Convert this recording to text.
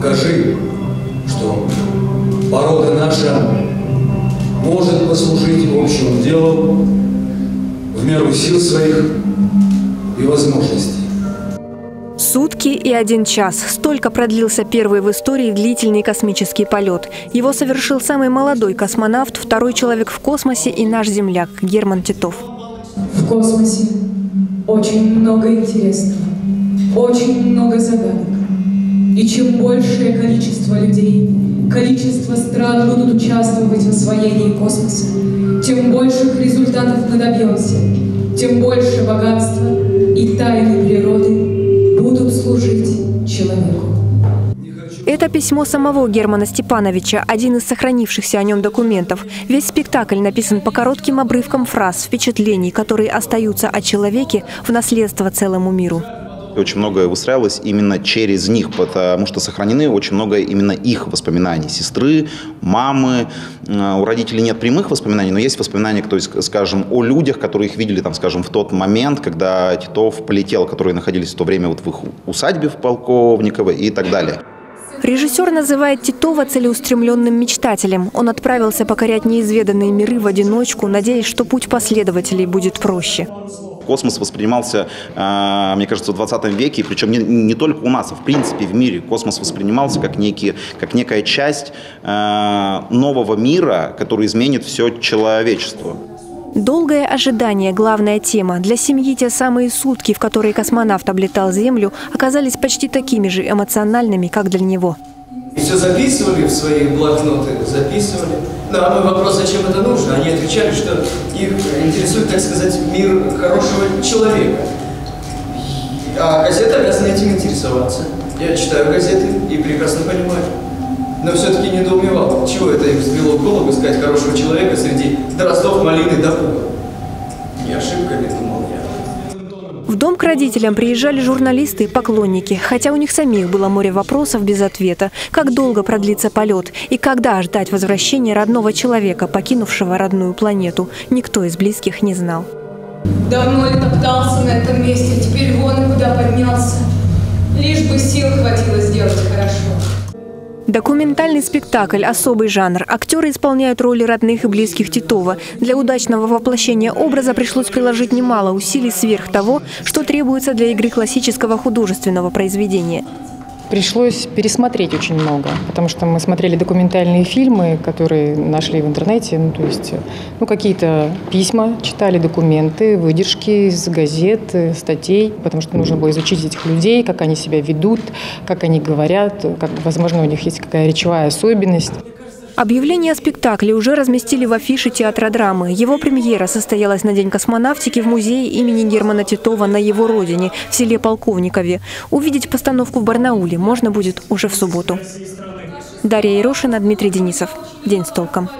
покажи, что порода наша может послужить общему делу в меру сил своих и возможностей. Сутки и один час. Столько продлился первый в истории длительный космический полет. Его совершил самый молодой космонавт, второй человек в космосе и наш земляк Герман Титов. В космосе очень много интересного, очень много загадок. И чем большее количество людей, количество стран будут участвовать в освоении космоса, тем больших результатов мы добьемся, тем больше богатства и тайны природы будут служить человеку. Это письмо самого Германа Степановича, один из сохранившихся о нем документов. Весь спектакль написан по коротким обрывкам фраз, впечатлений, которые остаются о человеке в наследство целому миру. Очень многое выстраивалось именно через них, потому что сохранены очень много именно их воспоминаний. Сестры, мамы. У родителей нет прямых воспоминаний, но есть воспоминания, то есть, скажем, о людях, которые их видели, там, скажем, в тот момент, когда Титов полетел, которые находились в то время вот в их усадьбе в Полковниково и так далее. Режиссер называет Титова целеустремленным мечтателем. Он отправился покорять неизведанные миры в одиночку, надеясь, что путь последователей будет проще. Космос воспринимался, а, мне кажется, в 20 веке, причем не, не только у нас, а в принципе в мире. Космос воспринимался как, некий, как некая часть а, нового мира, который изменит все человечество. Долгое ожидание – главная тема. Для семьи те самые сутки, в которые космонавт облетал Землю, оказались почти такими же эмоциональными, как для него. Все записывали в свои блокноты, записывали. Ну, а мой вопрос, зачем это нужно? Они отвечали, что их интересует, так сказать, мир хорошего человека. А газеты обязаны этим интересоваться. Я читаю газеты и прекрасно понимаю. Но все-таки недоумевал, чего это их взбило в голову искать хорошего человека среди дроздов, малины да пуга. Не ошибка ли, думал я. В дом к родителям приезжали журналисты и поклонники, хотя у них самих было море вопросов без ответа. Как долго продлится полет и когда ждать возвращения родного человека, покинувшего родную планету, никто из близких не знал. Давно ли топтался на этом месте, теперь вон куда поднялся. Лишь бы сил хватило сделать хорошо. Документальный спектакль – особый жанр. Актеры исполняют роли родных и близких Титова. Для удачного воплощения образа пришлось приложить немало усилий сверх того, что требуется для игры классического художественного произведения. Пришлось пересмотреть очень много, потому что мы смотрели документальные фильмы, которые нашли в интернете, ну, то есть ну, какие-то письма, читали документы, выдержки из газет, статей, потому что нужно было изучить этих людей, как они себя ведут, как они говорят, как, возможно, у них есть какая речевая особенность. Объявление о спектакле уже разместили в афише театра драмы. Его премьера состоялась на День космонавтики в музее имени Германа Титова на его родине, в селе Полковникове. Увидеть постановку в Барнауле можно будет уже в субботу. Дарья Ерошина, Дмитрий Денисов. День с толком.